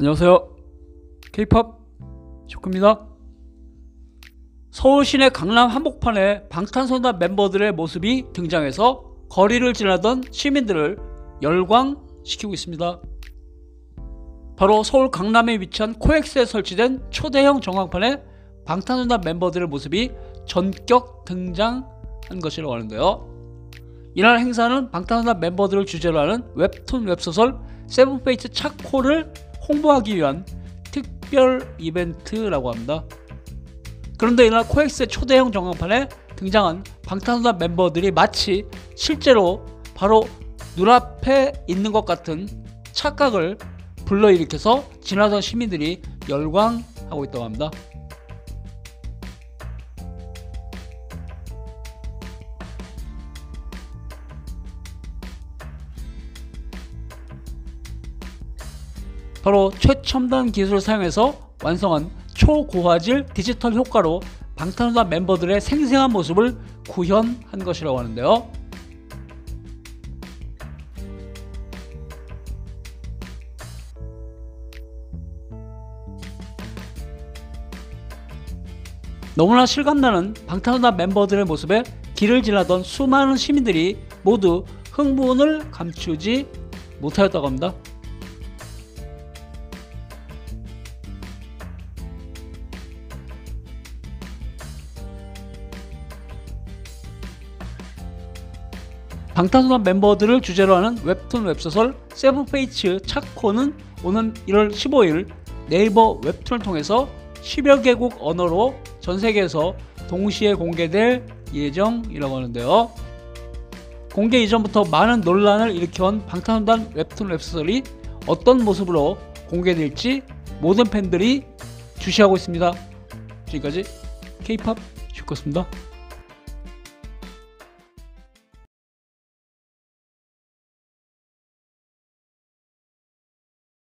안녕하세요. K-팝 쇼크입니다. 서울 시내 강남 한복판에 방탄소년단 멤버들의 모습이 등장해서 거리를 지나던 시민들을 열광시키고 있습니다. 바로 서울 강남에 위치한 코엑스에 설치된 초대형 전광판에 방탄소년단 멤버들의 모습이 전격 등장한 것이라고 하는데요. 이날 행사는 방탄소년단 멤버들을 주제로 하는 웹툰 웹소설 세븐페이트 차코를 홍보하기 위한 특별 이벤트라고 합니다. 그런데 이날 코엑스의 초대형 전광판에 등장한 방탄소년단 멤버들이 마치 실제로 바로 눈앞에 있는 것 같은 착각을 불러일으켜서 지나던 시민들이 열광하고 있다고 합니다. 바로 최첨단 기술을 사용해서 완성한 초고화질 디지털 효과로 방탄소년단 멤버들의 생생한 모습을 구현한 것이라고 하는데요. 너무나 실감나는 방탄소년단 멤버들의 모습에 길을 지나던 수많은 시민들이 모두 흥분을 감추지 못하였다고 합니다. 방탄소년단 멤버들을 주제로 하는 웹툰 웹소설 세븐페이츠 차코는 오는 1월 15일 네이버 웹툰을 통해서 10여 개국 언어로 전 세계에서 동시에 공개될 예정이라고 하는데요. 공개 이전부터 많은 논란을 일으켜온 방탄소년단 웹툰 웹소설이 어떤 모습으로 공개될지 모든 팬들이 주시하고 있습니다. 지금까지 K-팝 슈커스입니다.